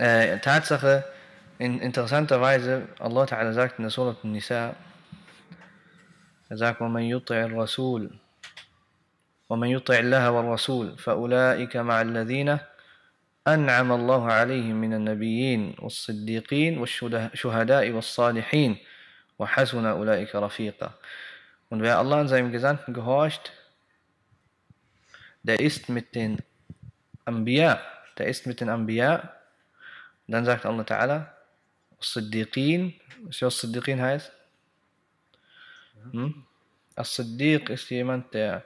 äh, Tatsache, in interessanterweise, Allah Ta'ala sagt in der Surat Nisa, er sagt, وَمَنْ يُطِعِ الرَّسُولِ ومن يطع الله والرسول فأولئك مع الذين أنعم الله عليهم من النبيين والصديقين والشهداء والصالحين وحسن أولئك رفيقا Und wer Allah und seinem Gesandten gehorcht, der ist mit den Anbiya, der ist mit den Anbiya. Und dann sagt Allah Ta'ala, As-Siddiqin, wisst ihr, was Siddiqin heißt? Hm? As-Siddiq ist jemand, der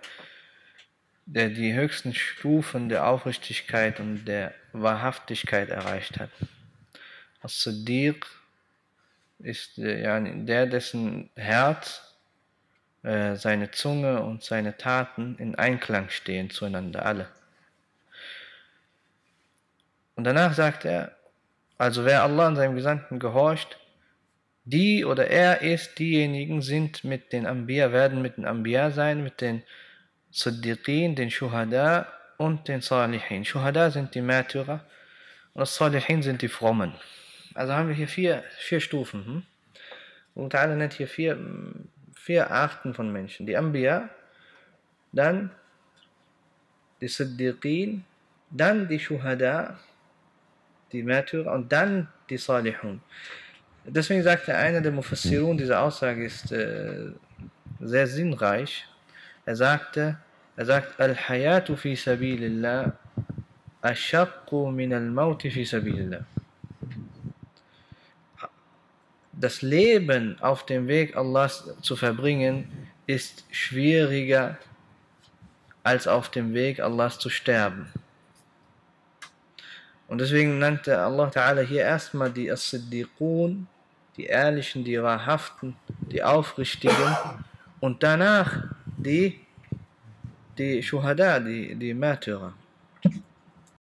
der die höchsten Stufen der Aufrichtigkeit und der Wahrhaftigkeit erreicht hat. As-Siddiq ist äh, der, dessen Herz, äh, seine Zunge und seine Taten in Einklang stehen zueinander, alle. Und danach sagt er, also wer Allah und seinem Gesandten gehorcht, die oder er ist, diejenigen sind mit den Anbiya, werden mit den Anbiya sein, mit den Siddiqin, den Shuhada und den Salihin. Shuhada sind die Märtyrer und Salihin sind die Frommen. Also haben wir hier vier, vier Stufen. Hm? Und Allah nennt hier vier, vier Arten von Menschen. Die Anbiya, dann die Siddiqin, dann die Shuhada, die Märtyrer und dann die Salihun. Deswegen sagte einer der Mufassirun, diese Aussage ist äh, sehr sinnreich. Er sagte, er sagt, Al-Hayatu fi sabilillah min al-Maut fi sabilillah. Das Leben auf dem Weg Allahs zu verbringen ist schwieriger als auf dem Weg Allahs zu sterben. Und deswegen nannte Allah Ta'ala hier erstmal die As-Siddiqun, die Ehrlichen, die Wahrhaften, die Aufrichtigen und danach die die Shuhada, die, die Märtyrer.